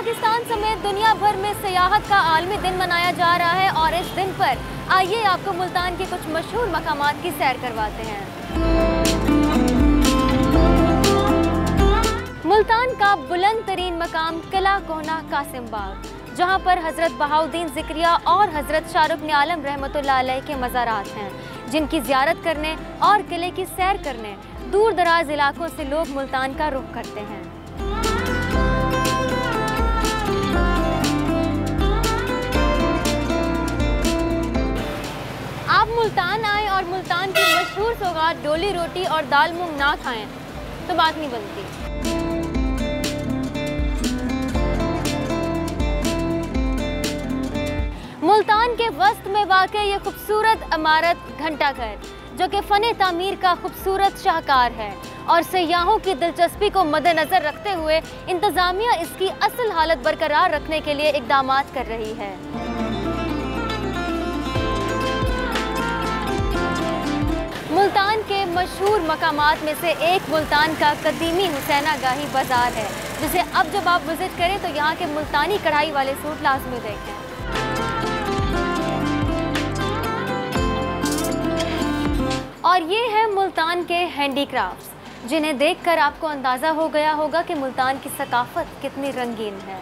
पाकिस्तान समेत दुनिया भर में सियाहत का आलमी दिन मनाया जा रहा है और इस दिन पर आइए आपको मुल्तान के कुछ मशहूर मकाम की सैर करवाते हैं। मुल्तान का बुलंद तरीन मकाम किला कोना कासिम बाग, जहाँ पर हज़रत बहाउद्दीन जिक्रिया और हज़रत शाहरुख ने आलम अलैह के मज़ारात हैं, जिनकी ज़ियारत करने और किले की सैर करने दूर दराज इलाकों से लोग मुल्तान का रुख करते हैं। मुल्तान आए और मुल्तान की मशहूर सौगात डोली रोटी और दाल मूंग ना खाएँ तो बात नहीं बनती। मुल्तान के वस्त में वाक़ ये खूबसूरत इमारत घंटा घर, जो कि फ़न तामीर का खूबसूरत शाहकार है, और सयाहों की दिलचस्पी को मद्देनज़र रखते हुए इंतज़ामिया इसकी असल हालत बरकरार रखने के लिए इकदाम कर रही है। मशहूर मकामात में से एक मुल्तान का कदीमी हुसैना गाही बाज़ार है, जिसे अब जब आप विज़िट करें तो यहाँ के मुल्तानी कढ़ाई वाले सूट लाजमी देखें। और ये है मुल्तान के हैंडीक्राफ्ट्स, जिन्हें देखकर आपको अंदाज़ा हो गया होगा कि मुल्तान की सकाफत कितनी रंगीन है।